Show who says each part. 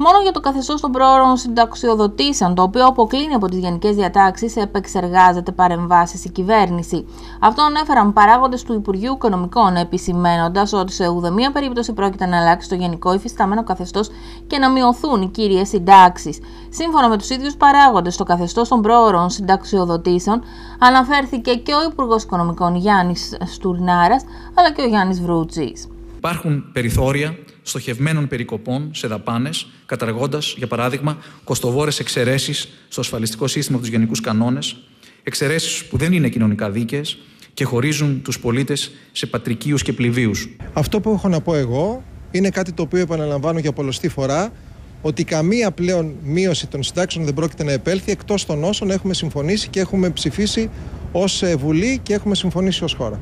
Speaker 1: Μόνο για το καθεστώς των πρόωρων συνταξιοδοτήσεων, το οποίο αποκλίνει από τις γενικές διατάξεις, επεξεργάζεται παρεμβάσεις η κυβέρνηση. Αυτό ανέφεραν παράγοντες του Υπουργείου Οικονομικών, επισημένοντας ότι σε ουδεμία περίπτωση πρόκειται να αλλάξει το γενικό υφιστάμενο καθεστώς και να μειωθούν οι κύριες συντάξεις. Σύμφωνα με τους ίδιους παράγοντες, το καθεστώς των πρόωρων συνταξιοδοτήσεων αναφέρθηκε και ο Υπουργός Οικονομικών Γιάννης Στουρνάρας, αλλά και ο Γιάννης Βρούτζης.
Speaker 2: Υπάρχουν περιθώρια στοχευμένων περικοπών σε δαπάνες, καταργώντας, για παράδειγμα, κοστοβόρες εξαιρέσεις στο ασφαλιστικό σύστημα από τους γενικούς κανόνες, εξαιρέσεις που δεν είναι κοινωνικά δίκαιες και χωρίζουν τους πολίτες σε πατρικίους και πληβίους.
Speaker 3: Αυτό που έχω να πω εγώ είναι κάτι το οποίο επαναλαμβάνω για πολλωστή φορά, ότι καμία πλέον μείωση των συντάξεων δεν πρόκειται να επέλθει εκτός των όσων έχουμε συμφωνήσει και έχουμε ψηφίσει ως Βουλή και έχουμε συμφωνήσει ως χώρα.